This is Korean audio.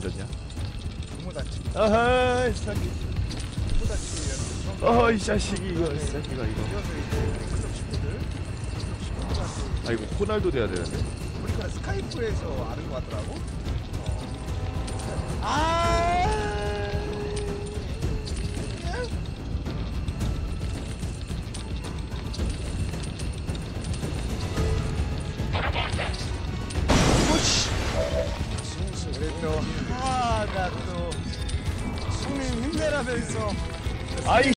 졌냐? 부모다치 아하 이 새끼 부모다치 어이 자식이 이거. 이 새끼가 이거. 이어서 이제 아 이거 호날두 돼야 되는데? 보니까 스카이프에서 아는 것 같더라고 그래도 하나 또 손님 힘내라면서 아이